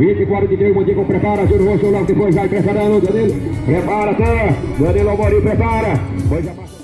24 de Deus, Mandico prepara, Júnior Roxo logo depois vai preparando, Danilo, prepara até, Danilo Almori prepara, pois já passa.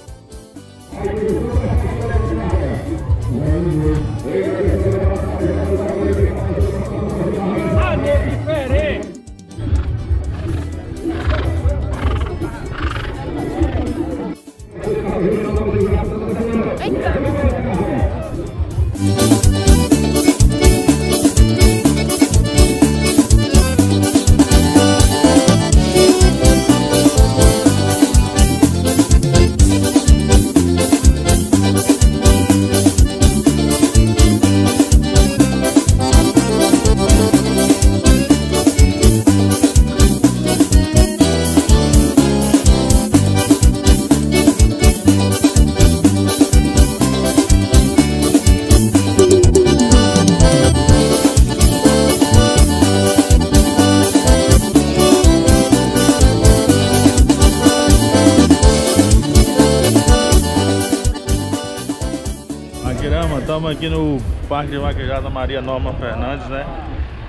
Estamos aqui no Parque de Vaquejada Maria Norma Fernandes, né?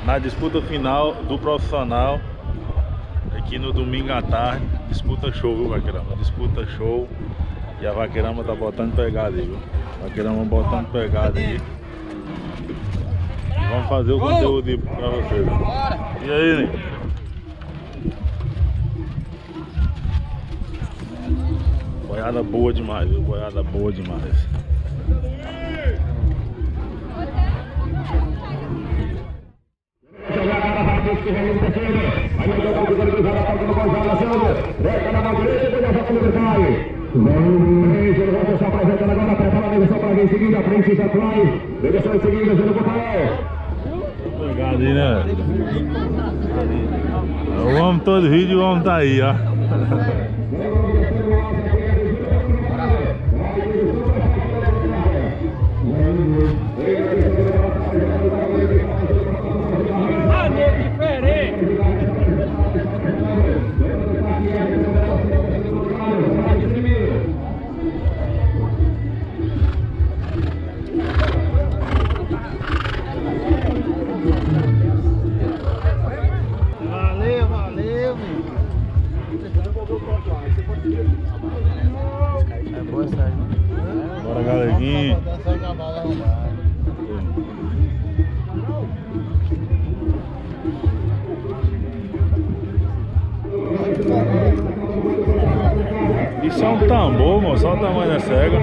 Na disputa final do profissional. Aqui no domingo à tarde. Disputa show, viu, Vaqueirama? Disputa show. E a Vaqueirama tá botando pegada aí, viu? Vaqueirama botando pegada aí. Vamos fazer o conteúdo pra vocês. E aí, Nico? Boiada boa demais, viu? Boiada boa demais. Pegada aí, né? O homem todo vídeo, o homem tá aí, ó. Isso é um tambor, moço. Olha o tamanho da cega.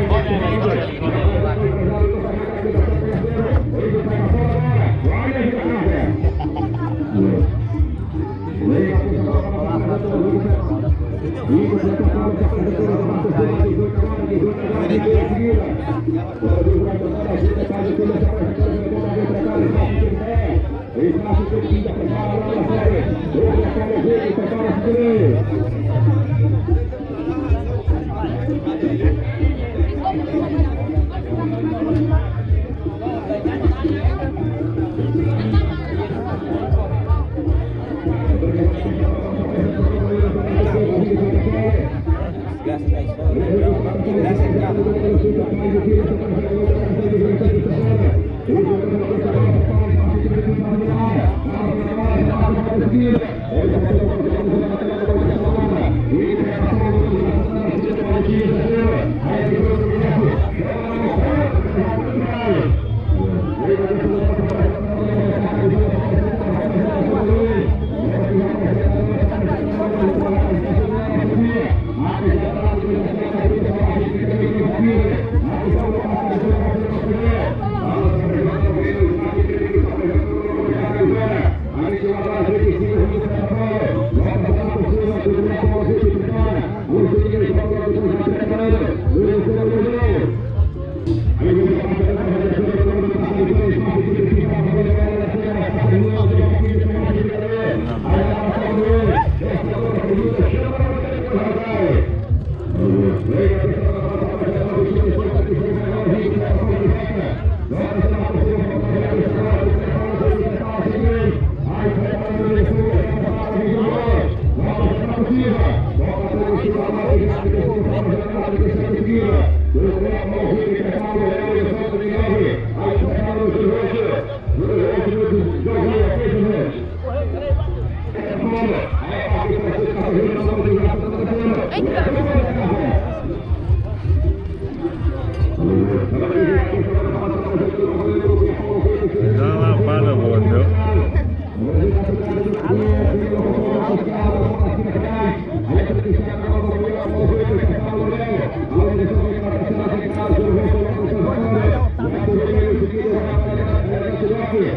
Eita,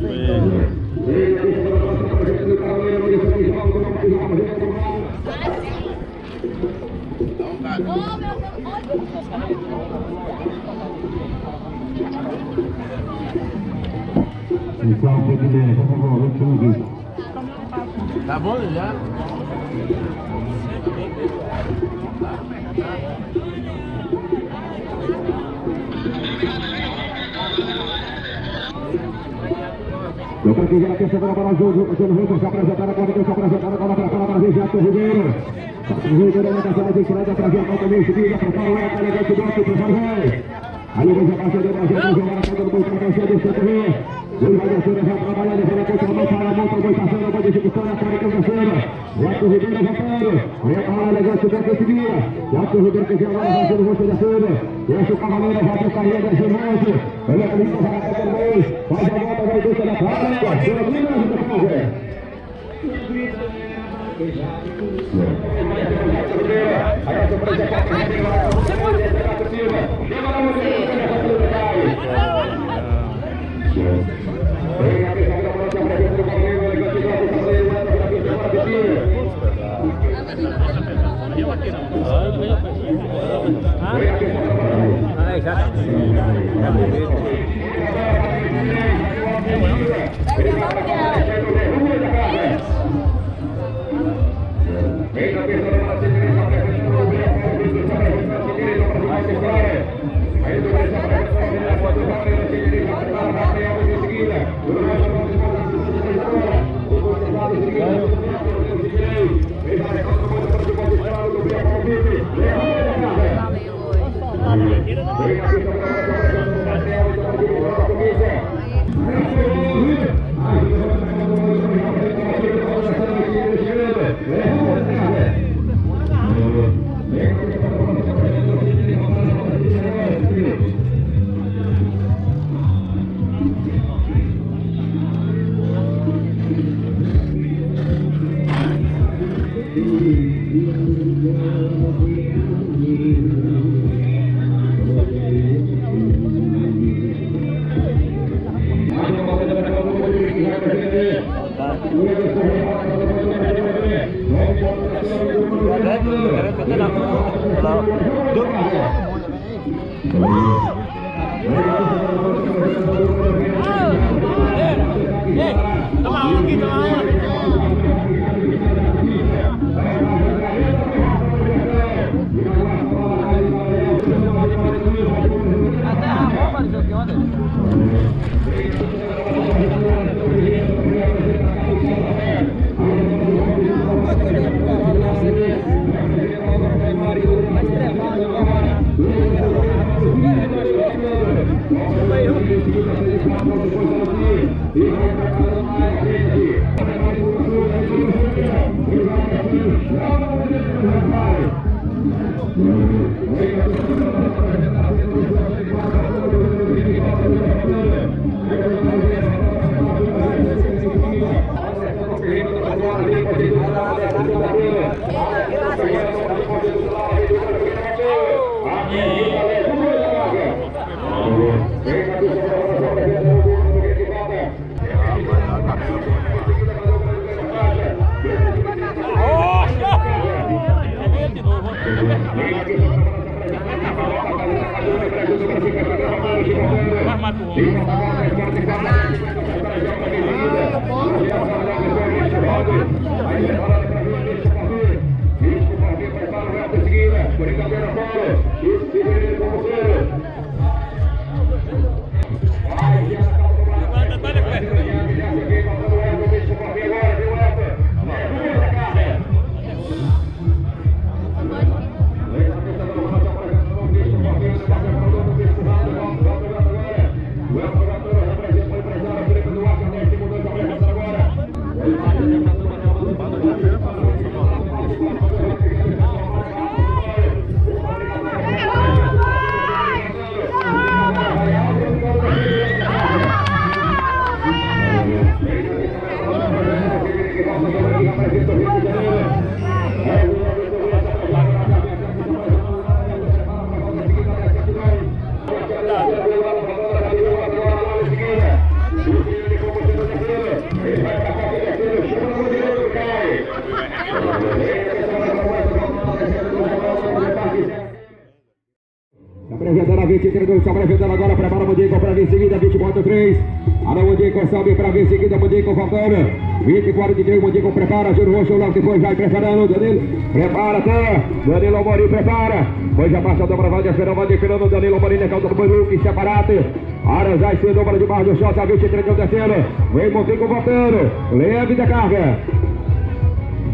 velho. Então, presidente, por vamos tudo vídeo. Tá bom já? Eu para quem já quer saber para o jogo, o Júlio Rito se apresentando agora, quem se apresentando agora para falar para ver Jato Ribeiro. Jato Ribeiro na casa de entrada para ver a também subida para fora, o elegante do outro, por favor. Ali vem a baixa do Brasil, vem jogar a casa do Boico, para o do Santo Rio. Ele vai descer, vai trabalhar, ele vai contra a mão, para a mão, para o Boicação, vai executar a cara que eu cima. Jato Ribeiro voltando. Repara, elegante do outro, seguida. Jato Ribeiro que já vai fazer o rosto da cima. Deixa o cavaleiro, carreira, girante. Ele é que limpa, vai até também. Faz a volta, vai deixar na cara. Pela mina, a gente faz. Ei, Yeah. Vai, 20.43, Mudico prepara, Júlio Roxo lá, depois vai preparando, Danilo. Prepara, tá? Danilo Amorim prepara. Pois já passa a dobra, vai desferando, vai desferando, Danilo Amorim, na calça do Banuque, separado. Aras já se dobra de barra do shot, a 23 descendo. Vem Mudico voltando. Leve da carga.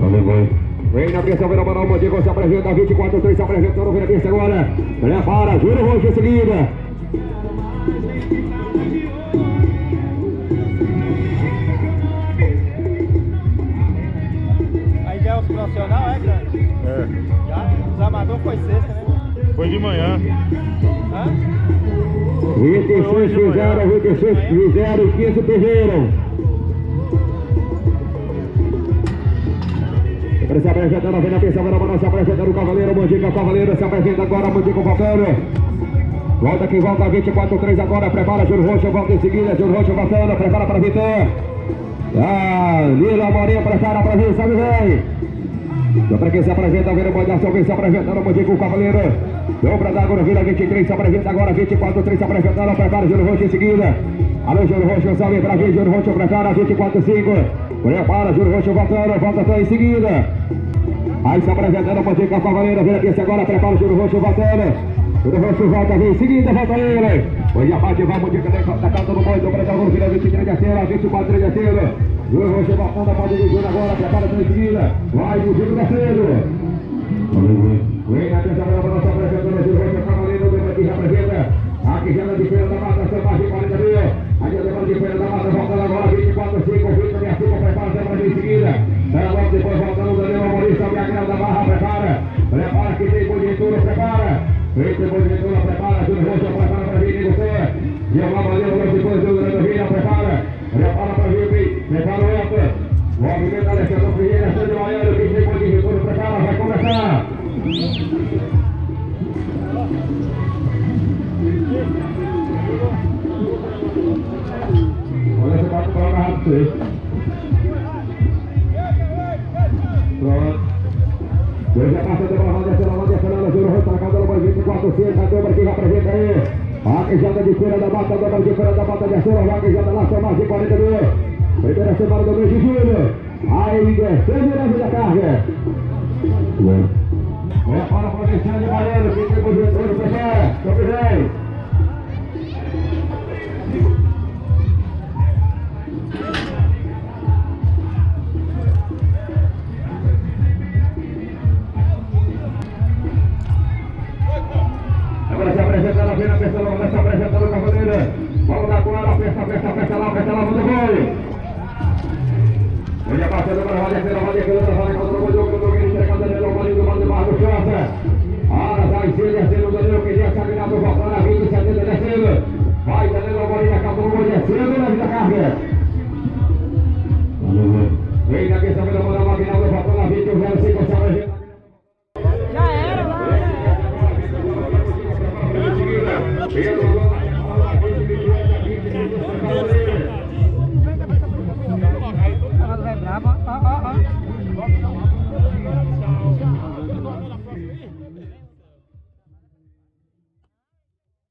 Valeu, vai. Vem na pressão, vem na mão, Mandigo se apresenta, 24, 3 se apresentando, vem na pressão agora. Prepara, Júlio Roxo em seguida. Já é é, grande? É. Já. Os amadores foi sexta, né? Foi de manhã. Hã? 26 fizeram, 26 fizeram e 15 perderam. Ele se apresentando, vem na pressão, vem na mão, se apresentando o Cavaleiro, Mandiga, Cavaleiro, se apresenta agora, Mandiga voltando. Volta que volta, 24, 3 agora, prepara, Júlio Roxo, volta em seguida, Júlio Roxo voltando, prepara para Vitor. Ah, Lila Marinha prepara para vir, sabe bem. Então para quem se apresenta, vendo o Mandação, vem se apresentando, Mandiga, o Cavaleiro. Dobra da agora, Vila 23, se apresenta agora, 24, 3 se apresentando, prepara, Júlio Roxo em seguida. Alô, Júlio Roxo, salve para vir, Júlio Roxo prepara, 24, 5. Prepara, Júlio Roxo voltando, volta até em seguida. Aí se apresentando, Mandiga, o Cavaleiro, vem aqui agora, prepara, Júlio Roxo voltando. Júlio Roxo volta, vem em seguida, volta ele. Hoje a parte vai, Mandiga, da casa do boi, dobra da agora, Vila 23 de acera, 24, 3 de. Júlio Roxo voltando, pode agora, prepara, em seguida. Vai, o Júlio descendo. Vem na terça para nossa apresentando, Júlio Roxo, Cavaleiro, vem aqui, representa. Aqui já na diferença da mata, mais de 40 mil. Aqui já na diferença da mata, voltando agora, 24, 5, 20, minha fica, prepara, sempre em seguida. Pera logo, depois voltando, Danilo Amorim, sobe a grana da barra, prepara. Prepara, que tem conjuntura, prepara. Tem conjuntura, prepara, Júlio Roxo, prepara para vir, você. E a Valeu, logo depois, Júlio Grande Vira, prepara. Prepara para vir, bem. prepara o Elton. Movimento Alexandre Ferreira, Sandro Baiano, que tem conjuntura, prepara, vai começar. Olha essa quatro para agarrar pra você. Pronto. Dois já passa de bola, roda, pela roda, Fernanda, Júlio, Rosa, na casa do Banho, 24, 5, a dobra que representa aí. Vaquejada de feira da mata, dobra de feira da mata de açúcar, vaquejada lá, são mais de 40 mil. Primeira semana do mês de julho. Descendo leve da carga. Fala para o Alexandre Baiano, quem tem conjuntura, prepara, sobe bem.